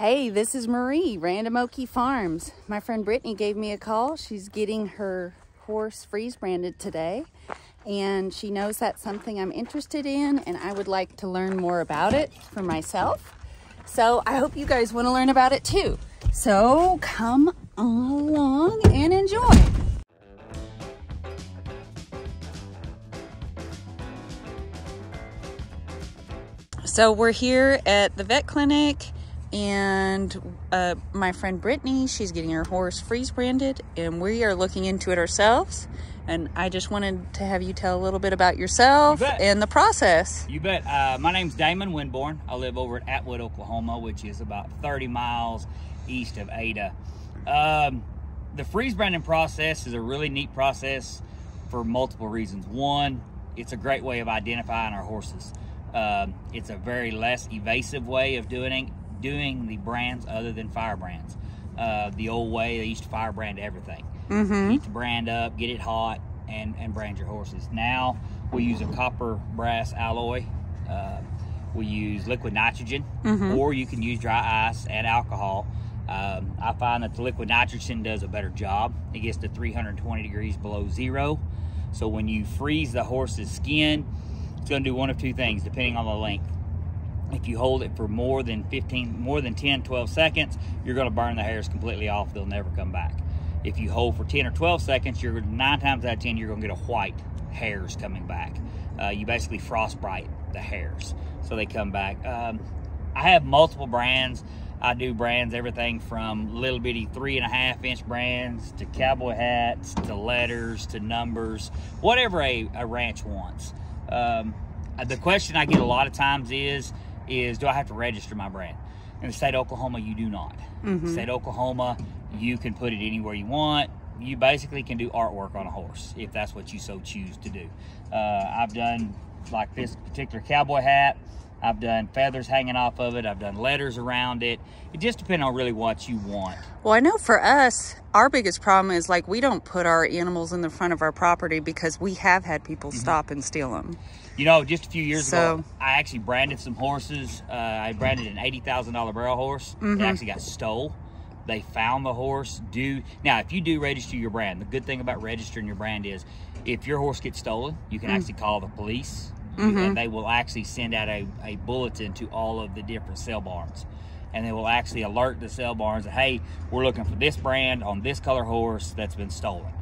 Hey, this is Marie, Random Okie Farms. My friend Brittany gave me a call. She's getting her horse freeze branded today, and she knows that's something I'm interested in, and I would like to learn more about it for myself. So I hope you guys want to learn about it too. So come along and enjoy. So we're here at the vet clinic and uh, my friend Brittany, she's getting her horse freeze branded, and we are looking into it ourselves. And I just wanted to have you tell a little bit about yourself You and the process. You bet. Uh, my name's Damon Winborn. I live over at Atwood, Oklahoma, which is about 30 miles east of Ada. Um, the freeze branding process is a really neat process for multiple reasons. One, it's a great way of identifying our horses. Um, it's a very less evasive way of doing doing the brands other than fire brands. Uh, the old way they used to fire brand everything. Mm-hmm. Heat the brand up, get it hot, and and brand your horses. Now we use a copper brass alloy. Uh, we use liquid nitrogen, Mhm. or you can use dry ice and alcohol. Um, I find that the liquid nitrogen does a better job. It gets to 320 degrees below zero. So when you freeze the horse's skin, it's going to do one of two things depending on the length. If you hold it for more than 15, more than 10, 12 seconds, you're going to burn the hairs completely off. They'll never come back. If you hold for 10 or 12 seconds, you're nine times out of 10, you're going to get a white hairs coming back. Uh, you basically frostbite the hairs, so they come back. Um, I have multiple brands. I do brands everything from little bitty three and a half inch brands to cowboy hats to letters to numbers, whatever a, a ranch wants. Um, the question I get a lot of times is, is do I have to register my brand? In the state of Oklahoma, you do not. Mhm. State of Oklahoma, you can put it anywhere you want. You basically can do artwork on a horse if that's what you so choose to do. Uh, I've done like this particular cowboy hat. I've done feathers hanging off of it. I've done letters around it. It just depends on really what you want. Well, I know for us, our biggest problem is like we don't put our animals in the front of our property because we have had people stop and steal them. You know, just a few years So- ago, I actually branded some horses. Uh, I branded an eighty thousand dollar barrel horse. Mhm. It actually got stole. They found the horse. Do now if you do register your brand. The good thing about registering your brand is, if your horse gets stolen, you can actually call the police, Mhm. and they will actually send out a, a bulletin to all of the different sale barns. And they will actually alert the sale barns that hey, we're looking for this brand on this color horse that's been stolen,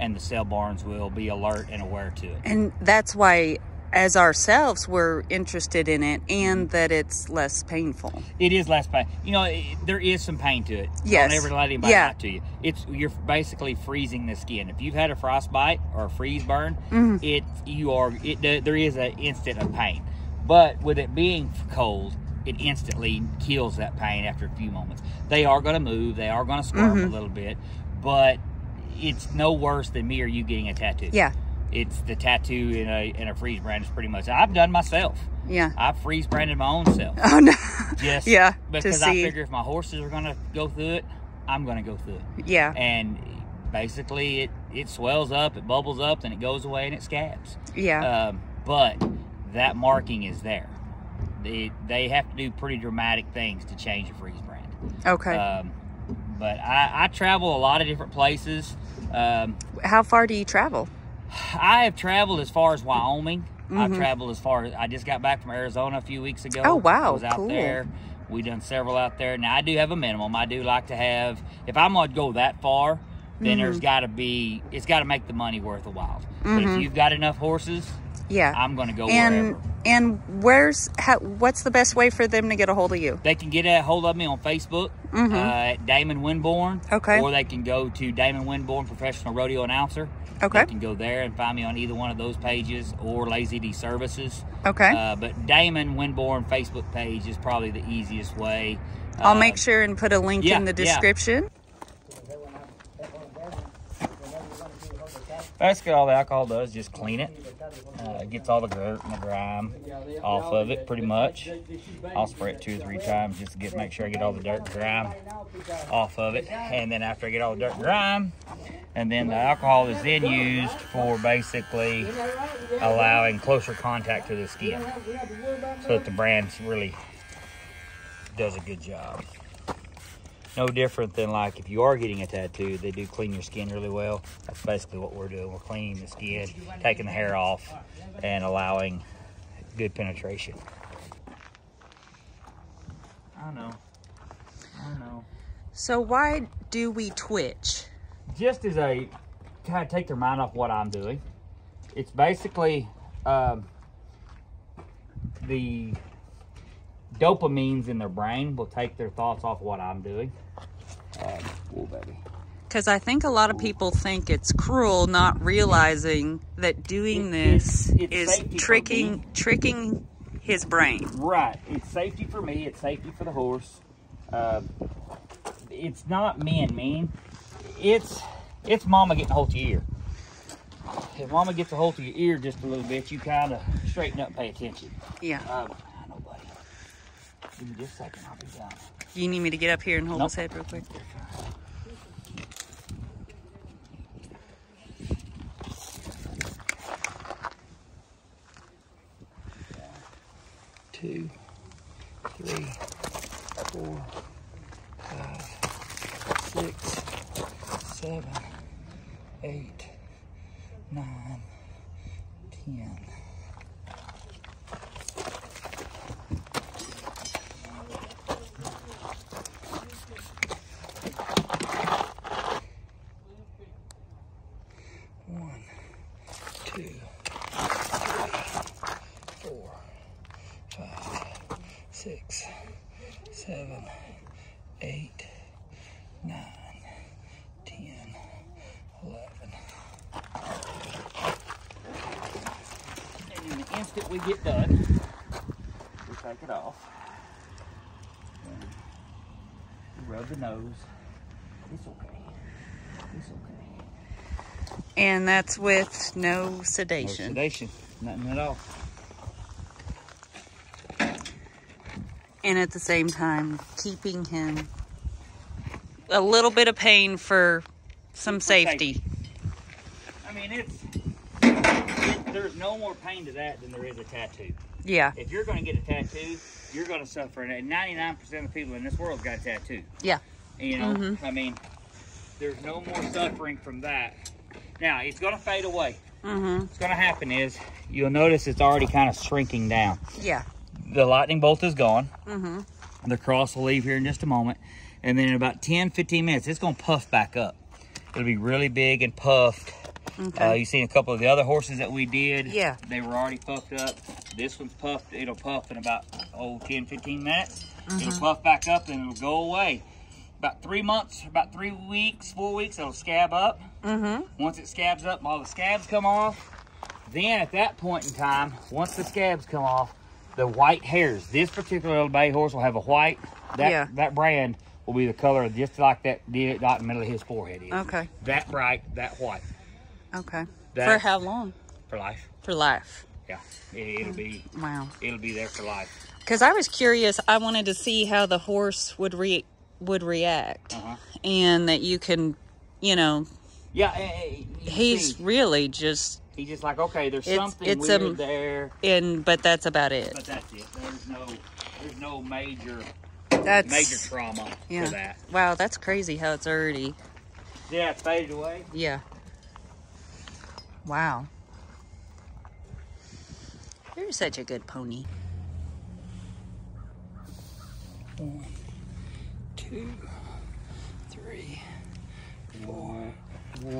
and the sale barns will be alert and aware to it. And that's why, as ourselves, we're interested in it and that it's less painful. It is less pain. You know, it, there is some pain to it. Yes. Don't ever let anybody Yeah. lie to you. It's you're basically freezing the skin. If you've had a frostbite or a freeze burn, Mhm. it you are it there is an instant of pain. But with it being cold, it instantly kills that pain after a few moments. They are going to move. They are going to squirm Mhm. a little bit, but it's no worse than me or you getting a tattoo. Yeah, It's the tattoo in a in a freeze brand is pretty much. I've done myself. yeah. I've freeze branded my own self. Oh no. Just Yeah, because I figure if my horses are going to go through it, I'm going to go through it. Yeah, And basically, it it swells up, it bubbles up, then it goes away and it scabs. yeah. Um, but that marking is there. They they have to do pretty dramatic things to change a freeze brand. Okay. Um, but I, I travel a lot of different places. Um, How far do you travel? I have traveled as far as Wyoming. I've Mhm. traveled as far as I just got back from Arizona a few weeks ago. Oh, wow, I was out cool. there. We done several out there. Now I do have a minimum. I do like to have if I'm gonna go that far, then there's Mm-hmm. gotta be it's gotta make the money worth a while. But if Mhm. you've got enough horses, Yeah. I'm gonna go and wherever. and where's how, what's the best way for them to get a hold of you? They can get a hold of me on Facebook Mhm. uh, at Damon Winborn. Okay. Or they can go to Damon Winborn Professional Rodeo Announcer. Okay. They can go there and find me on either one of those pages or Lazy D Services. Okay. Uh, but Damon Winborn Facebook page is probably the easiest way. I'll Uh, make sure and put a link yeah, in the yeah. Basically, all the alcohol does is just clean it. Uh, it gets all the dirt and the grime off of it, pretty much. I'll spray it two or three times just to get make sure I get all the dirt and grime off of it. And then after I get all the dirt and grime, and then the alcohol is then used for basically allowing closer contact to the skin, so that the brand really does a good job. No different than like if you are getting a tattoo, they do clean your skin really well. That's basically what we're doing. We're cleaning the skin, taking the hair off, and allowing good penetration. I know. I know. So why do we twitch? Just as a kind of take their mind off what I'm doing. It's basically um, the dopamines in their brain will take their thoughts off what I'm doing. Um, oh, baby. Because I think a lot of people think it's cruel, not realizing that doing this it's- it's is safety for me. tricking tricking his brain. Right. It's safety for me. It's safety for the horse. Uh, it's not me and mean. It's it's mama getting a hold of your ear. If mama gets a hold of your ear just a little bit, you kind of straighten up, and pay attention. Yeah. Um, I know, buddy. Give me just a second. I'll be done. You need me to get up here and hold Nope. his head real quick? two, three, four, five, six, seven, eight, nine, ten. Six, seven, eight, nine, ten, eleven. And in the instant we get done, we take it off. And rub the nose. It's okay. It's okay. And that's with no No sedation. sedation. Nothing at all. And at the same time keeping him a little bit of pain for some For safety. I mean, it's it, there's no more pain to that than there is a tattoo. Yeah. If you're going to get a tattoo, you're going to suffer. And 99% of the people in this world got a tattoo. Yeah. You know, mm -hmm. I mean, there's no more suffering from that. Now, it's going to fade away. Mm -hmm. What's going to happen is you'll notice it's already kind of shrinking down. Yeah. The lightning bolt is gone. Mhm. The cross will leave here in just a moment. And then in about 10, 15 minutes, it's going to puff back up. It'll be really big and puffed. Okay. Uh, you seen a couple of the other horses that we did. Yeah. They were already puffed up. This one's puffed. It'll puff in about, oh, 10, 15 minutes. Mm-hmm. It'll puff back up and it'll go away. About three months, about three weeks, four weeks, it'll scab up. Mhm. Once it scabs up, all the scabs come off. Then at that point in time, once the scabs come off, the white hairs. This particular little bay horse will have a white. That Yeah. that brand will be the color of just like that dot in the middle of his forehead is. Okay. That bright, that white Okay. For how long? for life. For life. Yeah, it, it'll be Wow. it'll be there for life. Because I was curious. I wanted to see how the horse would re would react, Uh-huh. and that you can, you know, Yeah, eh, eh, he's see, really just he's just like okay, there's It's- something it's, weird um, there, in, but that's about it. but that's it. There's no there's no major That's major trauma yeah. for that. Wow, that's crazy how it's already. Yeah, it's faded away. Yeah. Wow. You're such a good pony. One, two, three, four,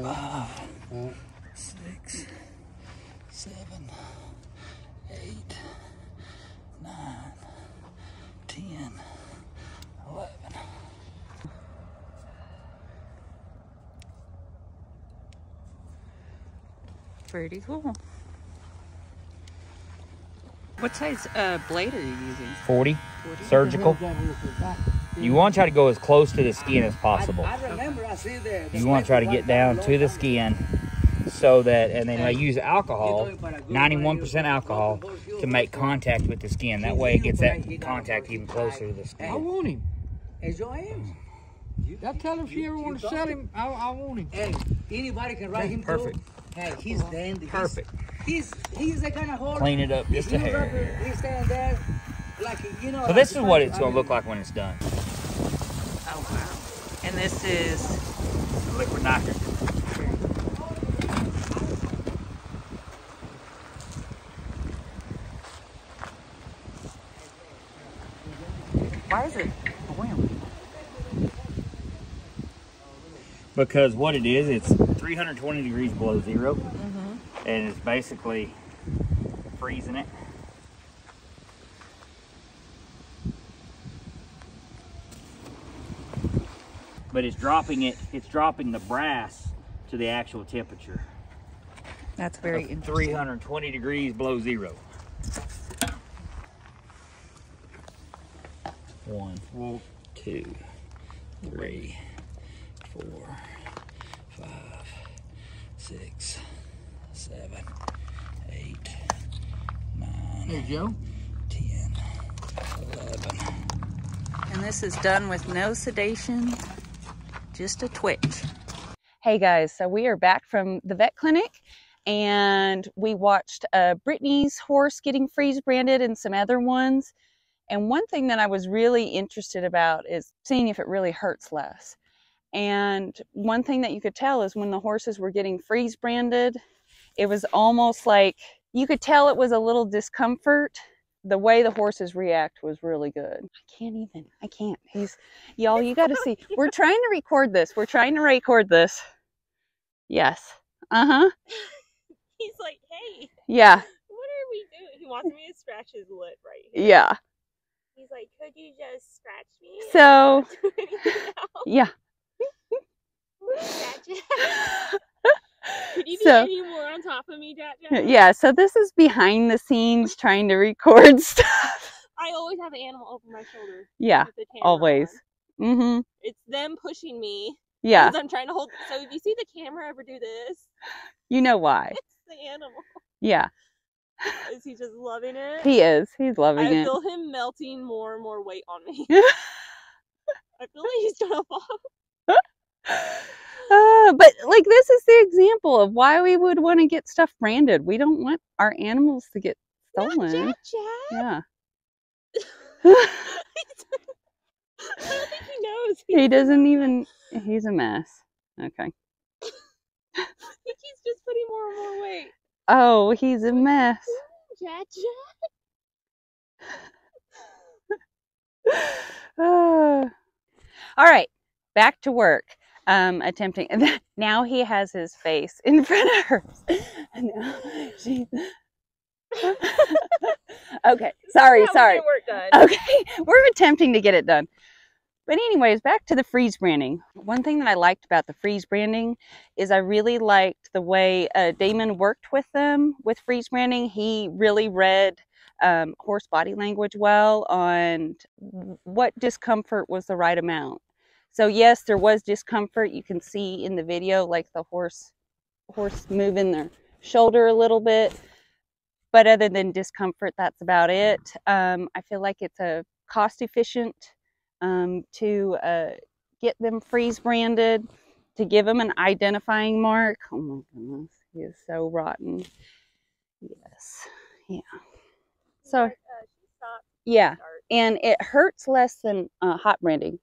five, six, seven, eight, nine, ten, eleven. Pretty cool. What size uh, blade are you using? 40 surgical. You want to try to go as close to the skin as possible. I remember I see the. the You want to try to get down to the skin so that, and then I use alcohol, 91% alcohol, to make contact with the skin. That way it gets that contact even closer to the skin. I want him. As Joe Ames. I tell him if she ever you want to sell him, I, I want him. Hey, anybody can ride him Perfect. too. Hey, he's dandy. Perfect. He's he's the kind of horse. Clean it up just a he was up hair. there, He's there, like you know. So like this is what it's going to look like when it's done. Oh wow. And this is liquid nitrogen. Why is it boiling? Because what it is, it's 320 degrees below 0 mm-hmm. and it's basically freezing it. But it's dropping it, it's dropping the brass to the actual temperature. That's very of interesting. 320 degrees below zero. One, two, three, four, five, six, seven, eight, nine, Hey, Joe. ten, eleven. And this is done with no sedation, just a twitch. Hey guys, so we are back from the vet clinic and we watched uh, Brittany's horse getting freeze branded and some other ones. And one thing that I was really interested about is seeing if it really hurts less. And one thing that you could tell is when the horses were getting freeze branded, it was almost like you could tell it was a little discomfort. The way the horses react was really good. I can't even. I can't. He's y'all, you got to see. We're trying to record this. We're trying to record this. Yes. Uh-huh. He's like, hey, Yeah. what are we doing? He wants me to scratch his lip right here. Yeah. He's like, could you just scratch me? So- not do anything else? Yeah. Could you be So- any more on top of me? Jack? Yeah, so this is behind the scenes trying to record stuff. I always have an animal over my shoulder. Yeah, with the camera always. on. Mhm. It's them pushing me. Yeah. Because I'm trying to hold. So if you see the camera ever do this, You know why. The animal. Yeah. Is he just loving it? He is. He's loving I it. I feel him melting more and more weight on me. I feel like he's gonna fall. Uh, but like this is the example of why we would want to get stuff branded. We don't want our animals to get stolen. Jack, Jack. Yeah. I don't think he knows. he doesn't even he's a mess. Okay. He's just putting more and more weight. Oh, he's a mess. Jack, Jack. All right, back to work. Um, attempting. Now he has his face in front of. Now she- okay, sorry, we sorry. done. Okay, we're attempting to get it done. But anyways, back to the freeze branding. One thing that I liked about the freeze branding is I really liked the way uh, Damon worked with them with freeze branding. He really read um, horse body language well on what discomfort was the right amount. So yes, there was discomfort. You can see in the video, like the horse horse moving their shoulder a little bit. But other than discomfort, that's about it. Um, I feel like it's a cost efficient um, to uh, get them freeze branded, to give them an identifying mark. Oh my goodness, he is so rotten. Yes, yeah. So uh, yeah, and it hurts less than uh, hot branding.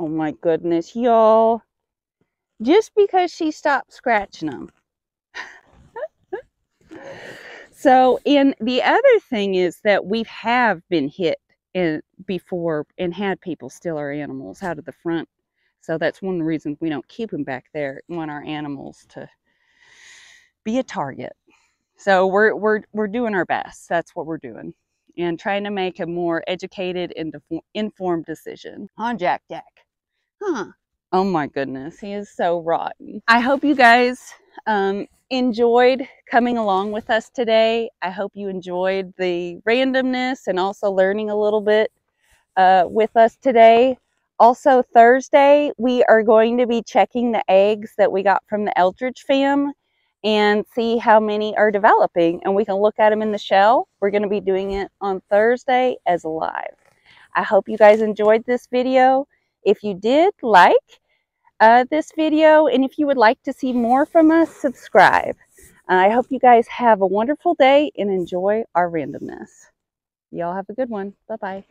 Oh my goodness, y'all! Just because she stopped scratching them. so, and the other thing is that we have been hit in, before and had people steal our animals out of the front. So that's one of the reasons we don't keep them back there. We want our animals to be a target. So we're we're we're doing our best. That's what we're doing and trying to make a more educated and informed decision on Jack Jack. Huh. Oh my goodness, he is so rotten. I hope you guys um, enjoyed coming along with us today. I hope you enjoyed the randomness and also learning a little bit uh, with us today. Also, Thursday, we are going to be checking the eggs that we got from the Eldridge fam and see how many are developing and we can look at them in the shell. We're going to be doing it on Thursday as live. I hope you guys enjoyed this video. If you did, like uh, this video and if you would like to see more from us, subscribe. I hope you guys have a wonderful day and enjoy our randomness. Y'all have a good one. Bye-bye.